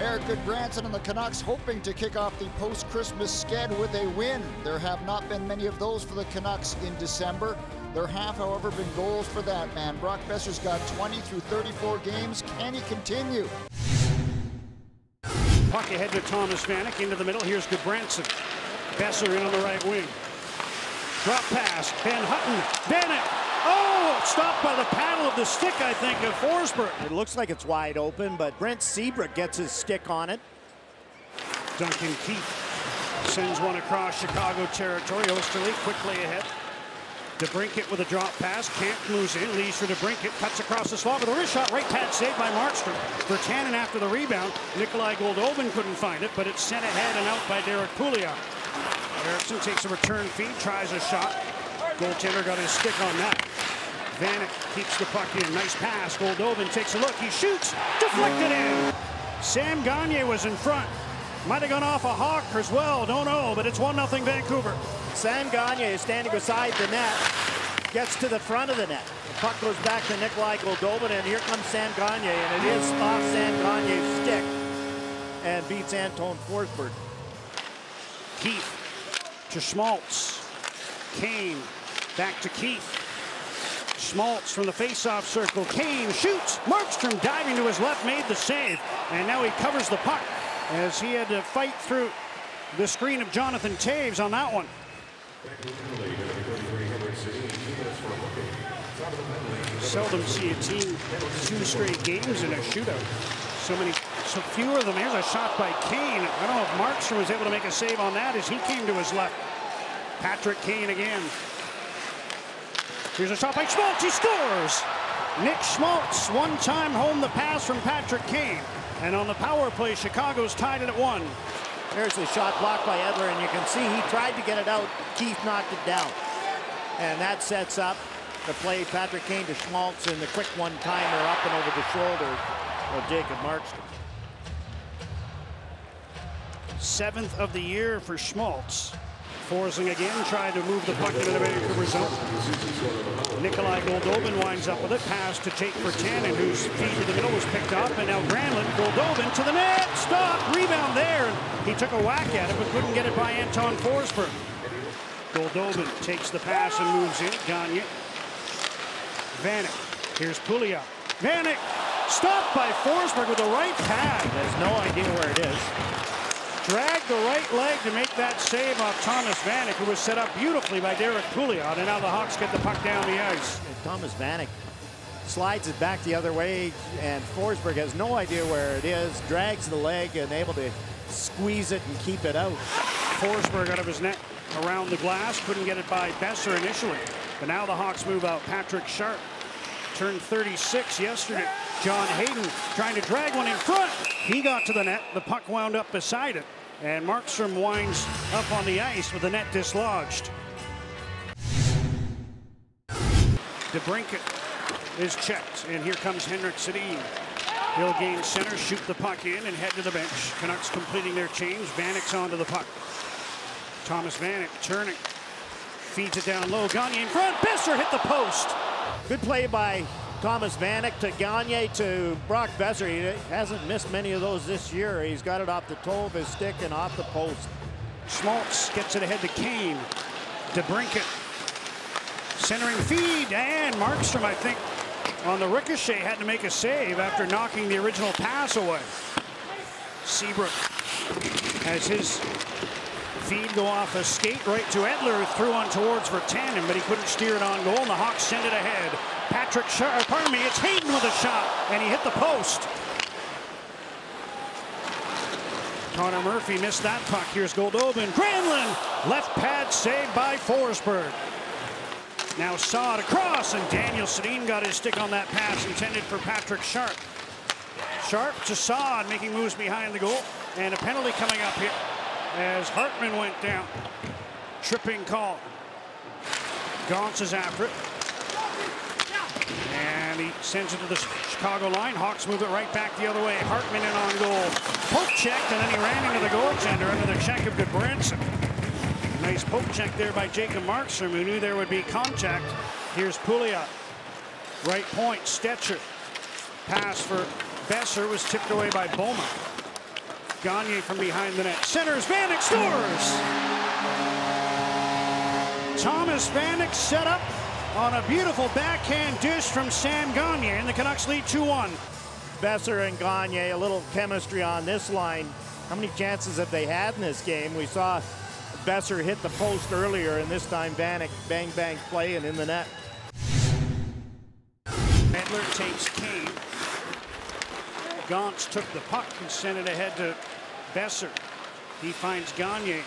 Erik Gudbranson and the Canucks hoping to kick off the post-Christmas sked with a win. There have not been many of those for the Canucks in December. There have, however, been goals for that man. Brock Boeser's got 20 through 34 games. Can he continue? Puck ahead to Thomas Vanek into the middle. Here's Gudbranson. Boeser in on the right wing. Drop pass. Van Houten. Vanek. Oh, stopped by the paddle of the stick, I think, of Forsberg. It looks like it's wide open, but Brent Seabrook gets his stick on it. Duncan Keith sends one across Chicago territory. Oesterle quickly ahead. DeBrincat with a drop pass. Kampf moves in, leads for DeBrincat, cuts across the slot with a wrist shot. Right pad saved by Markstrom. Virtanen after the rebound. Nikolai Goldobin couldn't find it, but it's sent ahead and out by Derrick Pouliot. Eriksson takes a return feed, tries a shot. Goaltender got his stick on that. Vanek keeps the puck in. Nice pass. Goldobin takes a look. He shoots. Deflected in. Sam Gagner was in front. Might have gone off a hawk as well. Don't know, but it's 1 0 Vancouver. Sam Gagner is standing beside the net. Gets to the front of the net. The puck goes back to Nikolai Goldobin, and here comes Sam Gagner, and it is off Sam Gagner's stick and beats Anton Forsberg. Keith to Schmaltz. Kane back to Keith. Schmaltz from the face-off circle. Kane shoots. Markstrom diving to his left made the save. And now he covers the puck as he had to fight through the screen of Jonathan Toews on that one. Seldom see a team two straight games in a shootout. So many, so few of them. Here's a shot by Kane. I don't know if Markstrom was able to make a save on that as he came to his left. Patrick Kane again. Here's a shot by Schmaltz. He scores. Nick Schmaltz, one time home the pass from Patrick Kane. And on the power play, Chicago's tied it at one. There's the shot blocked by Edler, and you can see he tried to get it out. Keith knocked it down. And that sets up the play Patrick Kane to Schmaltz and the quick one-timer up and over the shoulder of Jacob Markstrom. Seventh of the year for Schmaltz. Forsling again, trying to move the puck into the Vancouver zone. Nikolai Goldobin winds up with it. Pass to Jake Virtanen, whose feed to the middle was picked up. And now Granlund, Goldobin to the net. Stop, rebound there. And he took a whack at it, but couldn't get it by Anton Forsberg. Goldobin takes the pass and moves in. Gagner. Vanek. Here's Pouliot. Vanek stopped by Forsberg with the right pad. There's no idea where it is dragged the right leg to make that save off Thomas Vanek, who was set up beautifully by Derrick Pouliot. And now the Hawks get the puck down the ice. And Thomas Vanek slides it back the other way, and Forsberg has no idea where it is, drags the leg and able to squeeze it and keep it out. Forsberg out of his net around the glass, couldn't get it by Boeser initially. But now the Hawks move out. Patrick Sharp turned 36 yesterday. John Hayden trying to drag one in front. He got to the net. The puck wound up beside it. And Markstrom winds up on the ice with the net dislodged. DeBrincat is checked, and here comes Henrik Sedin. He'll gain center, shoot the puck in, and head to the bench. Canucks completing their change. Vanek's onto the puck. Thomas Vanek turning. Feeds it down low. Gagner in front. Boeser hit the post. Good play by Thomas Vanek to Gagner to Brock Boeser. He hasn't missed many of those this year. He's got it off the toe of his stick and off the post. Schmaltz gets it ahead to Kane. DeBrincat. Centering feed. And Markstrom, I think, on the ricochet had to make a save after knocking the original pass away. Seabrook has his feed go off a skate right to Edler, threw on towards Virtanen, but he couldn't steer it on goal, and the Hawks send it ahead. Patrick Sharp, pardon me, it's Hayden with a shot, and he hit the post. Connor Murphy missed that puck. Here's Goldobin. Granlund, left pad saved by Forsberg. Now saw it across, and Daniel Sedin got his stick on that pass intended for Patrick Sharp. Sharp to Saad making moves behind the goal, and a penalty coming up here as Hartman went down. Tripping call. Gaunce is after it. Sends it to the Chicago line. Hawks move it right back the other way. Hartman in on goal. Poke checked, and then he ran into the goaltender under the check of Gudbranson. Nice poke check there by Jacob Markstrom, who knew there would be contact. Here's Pouliot. Right point, Stecher. Pass for Boeser was tipped away by Bouma. Gagner from behind the net. Centers, Vanek scores! Thomas Vanek set up on a beautiful backhand dish from Sam Gagner, and the Canucks lead 2-1. Boeser and Gagner, a little chemistry on this line. How many chances have they had in this game? We saw Boeser hit the post earlier, and this time Vanek bang bang play and in the net. Edler takes Kane. Gaunce took the puck and sent it ahead to Boeser. He finds Gagner.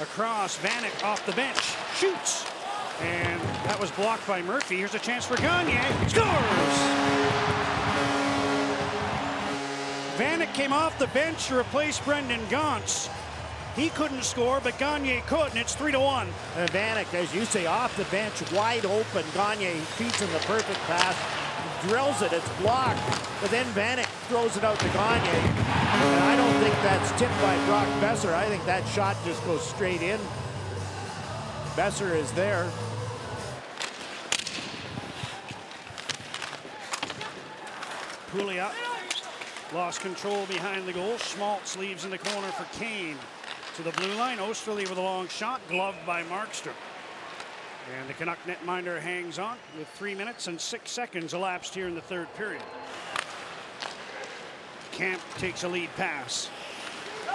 Across, Vanek off the bench, shoots. And that was blocked by Murphy. Here's a chance for Gagner. Scores! Vanek came off the bench to replace Brendan Gaunce. He couldn't score, but Gagner could, and it's 3 to 1. And Vanek, as you say, off the bench, wide open. Gagner feeds him the perfect pass, drills it, it's blocked. But then Vanek throws it out to Gagner. And I don't think that's tipped by Brock Boeser. I think that shot just goes straight in. Boeser is there. Pouliot lost control behind the goal. Schmaltz leaves in the corner for Kane. To the blue line, Oesterle with a long shot, gloved by Markstrom. And the Canuck netminder hangs on with three minutes and six seconds elapsed here in the third period. Kampf takes a lead pass.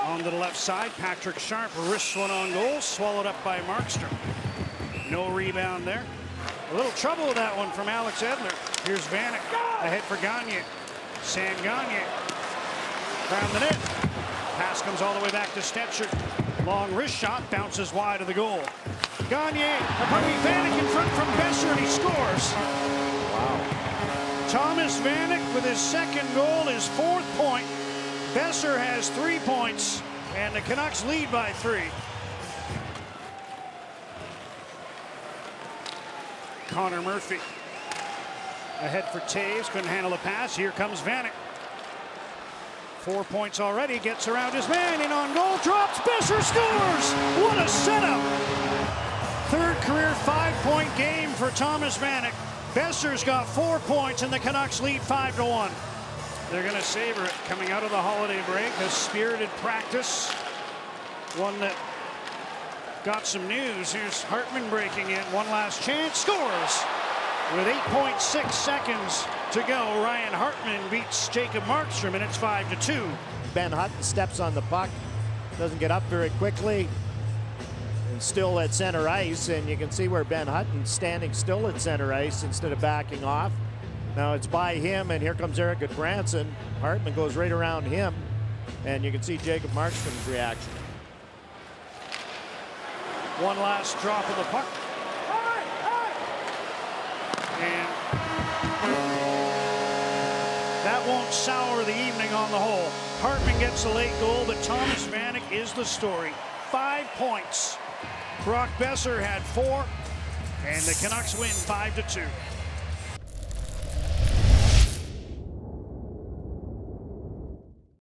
On to the left side, Patrick Sharp wrists one on goal, swallowed up by Markstrom. No rebound there. A little trouble with that one from Alex Edler. Here's Vanek ahead for Gagner. Sam Gagner around the net. Pass comes all the way back to Stecher. Long wrist shot bounces wide of the goal. Gagner, pardon Vanek in front from Boeser, and he scores. Wow. Thomas Vanek with his second goal, his fourth point. Boeser has three points, and the Canucks lead by three. Connor Murphy ahead for Toews, couldn't handle the pass. Here comes Vanek. Four points already, gets around his man, in on goal, drops, Boeser scores! What a setup! Third career five-point game for Thomas Vanek. Boeser's got four points, and the Canucks lead five to one. They're going to savor it coming out of the holiday break. A spirited practice, one that got some news. Here's Hartman breaking in, one last chance, scores! With 8.6 seconds to go, Ryan Hartman beats Jacob Markstrom, and it's 5 to 2. Ben Hutton steps on the puck, doesn't get up very quickly, and still at center ice. And you can see where Ben Hutton's standing still at center ice instead of backing off. Now it's by him, and here comes Erik Gudbranson. Hartman goes right around him, and you can see Jacob Markstrom's reaction. One last drop of the puck. And that won't sour the evening on the whole. Hartman gets a late goal, but Thomas Vanek is the story. Five points. Brock Boeser had four, and the Canucks win five to two.